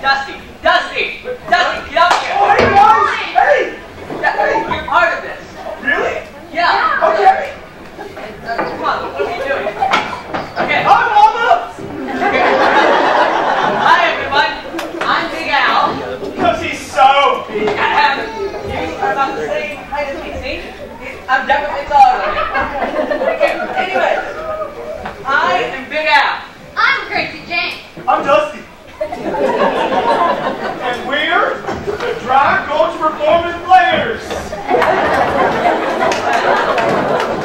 Dusty, Dusty, Dusty, get up here. Oh, hey guys! Hey! Yeah, You're part of this. Really? Yeah. Okay. Uh, come on, what are you doing? Okay. I'm on up! Hi, everyone. I'm Big Al. Because he's so big. And you are about the same height as me, see? I'm definitely taller than you. Okay, anyway, I am Big Al. I'm Gracie Jane. I'm Dusty. and we're the Gulch Players.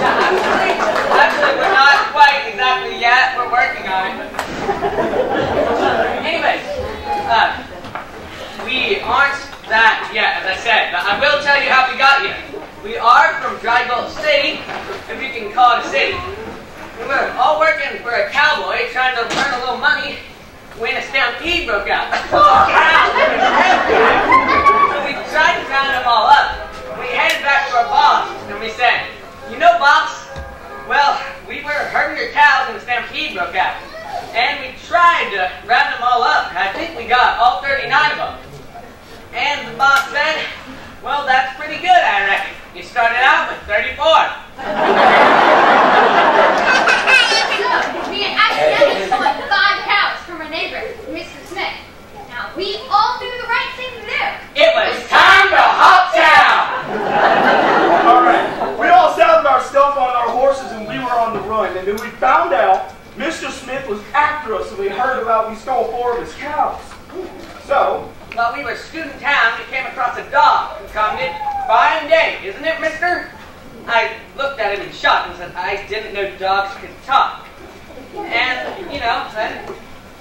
Actually, actually, we're not quite exactly yet. We're working on it. Anyways, uh, we aren't that yet, as I said, but I will tell you how we got here. We are from Dry Gulch City, if you can call it a city. We were all working for a cowboy trying to earn a little money when a stampede broke out. we tried to round them all up. We headed back to our boss and we said, you know, boss, well, we were herding your cows and the stampede broke out. And we tried to round them all up. I think we got all 39 of them. And the boss said, well, that's pretty good, I reckon. You started out with 34. So, we had accidentally stolen five cows from our neighbor, Mr. Smith. Now, we all knew the right thing to do. It was time to hop down. Alright, we all saddled our stuff on our horses and we were on the run. And then we found out Mr. Smith was after us and we heard about we stole four of his cows. So, While we were scooting town, we came across a dog who commented, fine day, isn't it, mister? I looked at him in shock and said, I didn't know dogs could talk. And, you know, then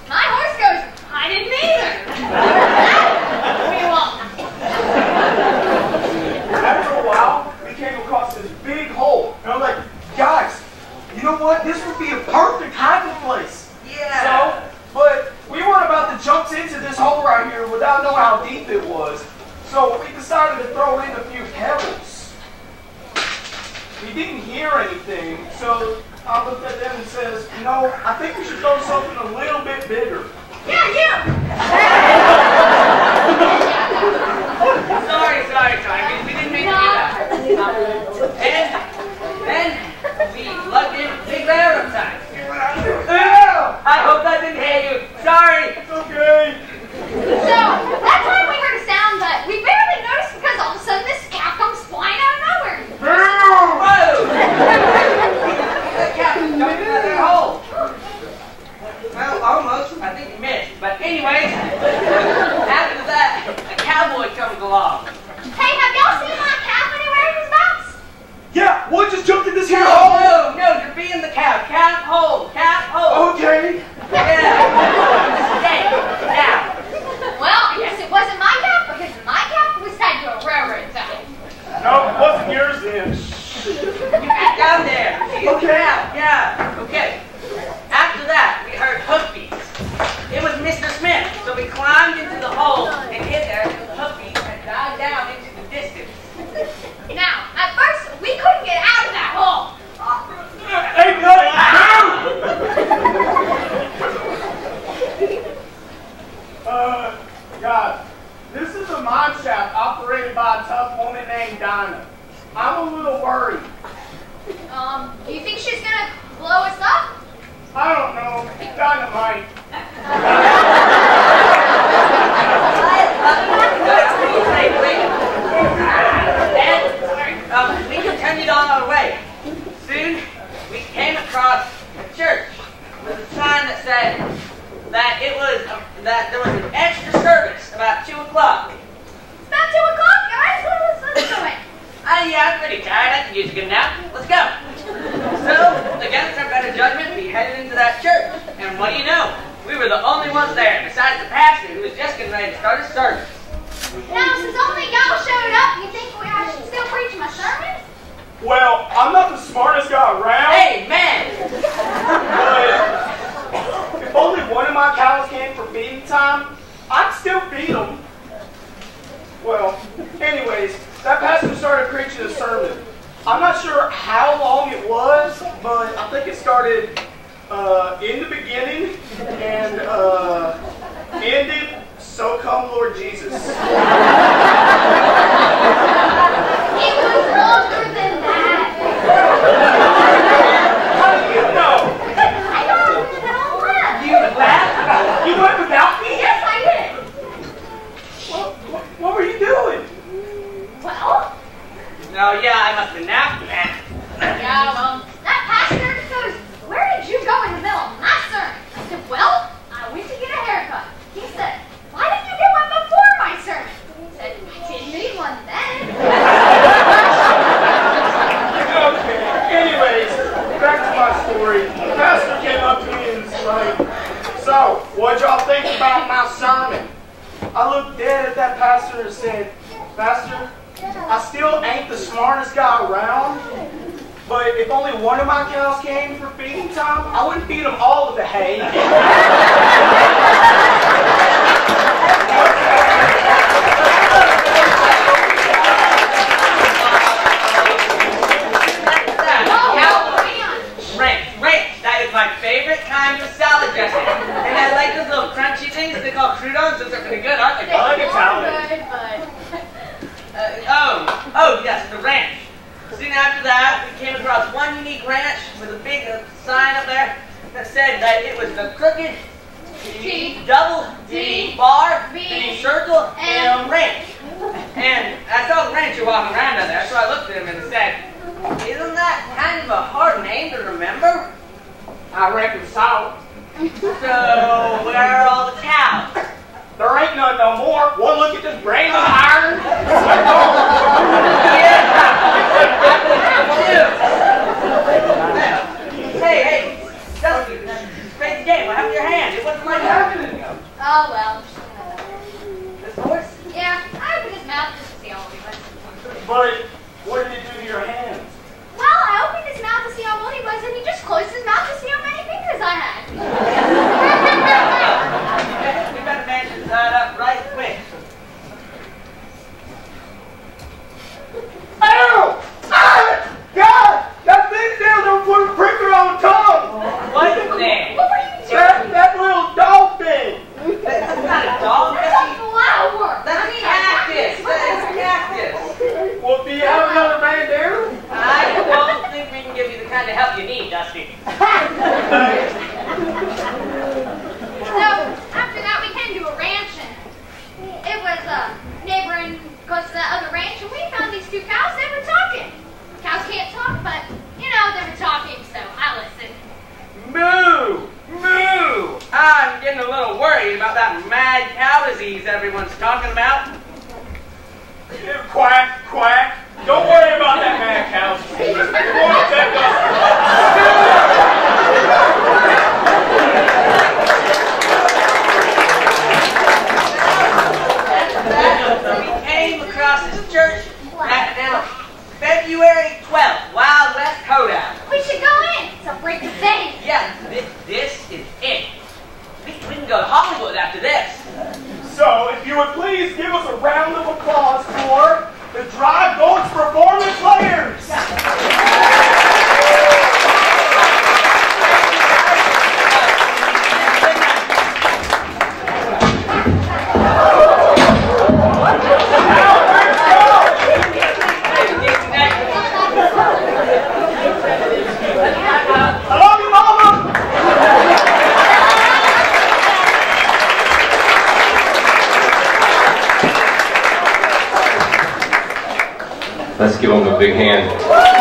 My horse goes, I didn't either. we won't. after a while, we came across this big hole. And I'm like, guys, you know what? This would be a perfect hiding place. Yeah. So, but we weren't about to jump into this hole right here without knowing how deep it was. So we decided to throw in a few pebbles. We didn't hear anything, so I looked at them and says, you know, I think we should throw something a little bit bigger. Yeah, you. Sorry, sorry, sorry. We, we didn't mean to do that. And then we lugged in big railroad ties. I hope that didn't hit you. Sorry. It's okay. So, that time we heard a sound, but we barely noticed because all of a sudden this cow comes flying out of nowhere. Whoa! The cat jumped out of their hole. Well, almost. I think you missed. But anyways, after that, a cowboy comes along. Hey, have y'all seen my calf anywhere in his box? Yeah, what just jumped in this here No, hole? no, no, you're being the cow. Calf hole, calf hole. Okay. Yeah. Stay. Now. Well, I guess it wasn't my calf because my calf was tied to a railroad tie. No, it wasn't yours then. You get down there. See the Okay. cow. Yeah. Okay. After that, we heard hoofbeats. It was Mr. Smith, so we climbed into the hole and hid there until the hoofbeats had died down into the distance. Now, at first, we couldn't get out of that hole. Hey, no! uh, guys, this is a mine shaft operated by a tough woman named Dinah. I'm a little worried. Um, do you think she's gonna blow us up? I don't know. Dynamite. And um, we continued on our way. Soon, we came across a church with a sign that said that it was um, that there was an extra service about two o'clock. It's about 2 o'clock, guys. Let's, let's do it. Ah, yeah, I'm pretty tired. I can use a good nap. Let's go. So, against our better judgment, we headed into that church. And what do you know? We were the only ones there, besides the pastor who was just getting ready to start his service. Now, since only y'all showed up, you think I should still preach my sermon? Well, I'm not the smartest guy around. Hey, man! But if only one of my cows came for feeding time, I'd still feed them. Well, anyways, that pastor started preaching a sermon. I'm not sure how long it was, but I think it started uh, in the beginning and uh, ended So come, Lord Jesus. It was longer than that. How do you know? I don't know. You laughed? You went without me? Yes, I did. What, what, what were you doing? Well, Oh, yeah, I must have napped that. yeah, well, that pastor goes, where did you go in the middle of my sermon? I said, well, I went to get a haircut. He said, why didn't you get one before my sermon? He said, I didn't need one then. Okay. Anyways, back to my story. The pastor came up to me and was like, So, what'd y'all think about my sermon? I looked dead at that pastor and said, Pastor, I still ain't the smartest guy around, but if only one of my cows came for feeding time, I wouldn't feed them all of the hay. Oh, man. Ranch, ranch. That is my favorite kind of salad dressing. And I like those little crunchy things they call croutons. Those are pretty good, aren't they? I like Italian. Good, but Uh, oh, oh yes, the ranch. Soon after that, we came across one unique ranch with a big uh, sign up there that said that it was the crooked T, double D D, bar B, B circle M M. ranch. And I saw the rancher walking around down there, so I looked at him and said, "Isn't that kind of a hard name to remember?" I reckon so. So where are all the cows? There ain't none no more. One look at this brain of iron. Hey, hey, Dusty, great game. What happened to your hand? It wasn't like that a minute ago. oh well. Yeah, I opened his mouth to see how old he. But what did it do to your hands? Well, I opened his mouth to see how old he was, and he just closed his mouth to see how many fingers I had. We better manage that up right quick. Ow! Ah! God! That thing down there put a pricker on the tongue! What thing? what were you doing? That, that little dog thing! That's not a dog. That's That's a flower. that's I a mean, cactus. That is a cactus. Well, do you have another man there? I don't think we can give you the kind of help you need, Dusty. So after that, we came to a ranch, and it was a neighboring close to that other ranch, and we found these two cows. They were talking. Cows can't talk, but you know they were talking, so I listened. Moo! Moo! I'm getting a little worried about that mad cow disease everyone's talking about. Quack, quack. Don't worry about that mad cow. It won't affect us. we came across this church back now February 12th, Wild West Hoedown. We should go in. It's a break of day. Yeah, this, this is it. We, we can go to Hollywood after this. So, if you would please give us a round of applause for the Dry Gulch Performance Players! I love you, Mama! Let's give them a big hand.